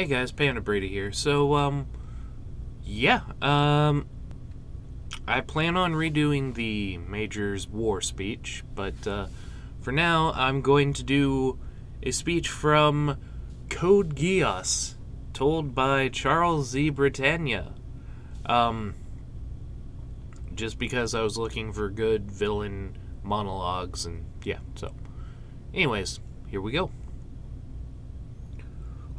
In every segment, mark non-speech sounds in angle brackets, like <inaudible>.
Hey guys, Panda Brady here. So, um, yeah, um, I plan on redoing the Major's War speech, but, uh, for now, I'm going to do a speech from Code Geass, told by Charles zi Britannia. Um, just because I was looking for good villain monologues, and yeah, so. Anyways, here we go.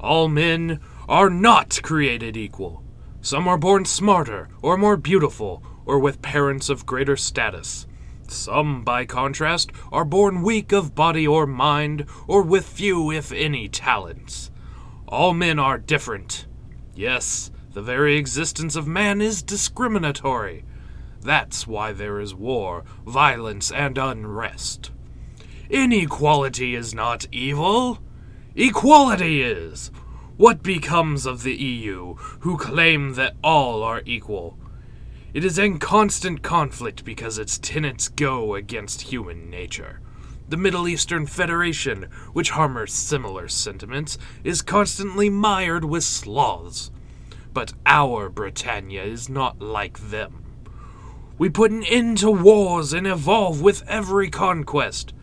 All men are not created equal. Some are born smarter, or more beautiful, or with parents of greater status. Some, by contrast, are born weak of body or mind, or with few, if any, talents. All men are different. Yes, the very existence of man is discriminatory. That's why there is war, violence, and unrest. Inequality is not evil. Equality is. What becomes of the EU, who claim that all are equal? It is in constant conflict because its tenets go against human nature. The Middle Eastern Federation, which harbors similar sentiments, is constantly mired with sloths. But our Britannia is not like them. We put an end to wars and evolve with every conquest.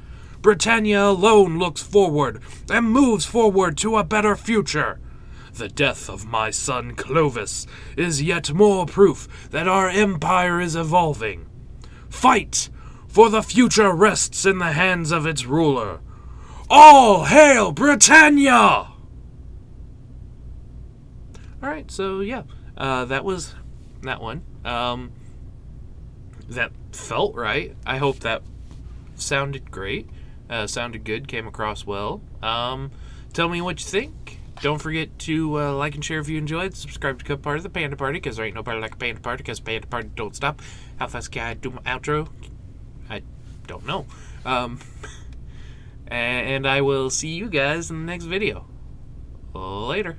Britannia alone looks forward and moves forward to a better future. The death of my son Clovis is yet more proof that our empire is evolving. Fight, for the future rests in the hands of its ruler. All hail Britannia! Alright, so yeah, uh, that was that one. Um, that felt right. I hope that sounded great. Uh, sounded good, came across well. Um, tell me what you think. Don't forget to uh, like and share if you enjoyed. Subscribe to become part of the Panda Party, because there ain't nobody like a Panda Party, because Panda Party don't stop. How fast can I do my outro? I don't know. Um, <laughs> and I will see you guys in the next video. Later.